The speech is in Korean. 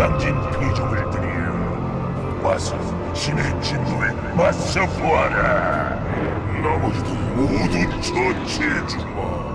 멋진 피조물들이여 와서 신의 진노에 맞서 보아라. 나머지도 모두 처치해주마.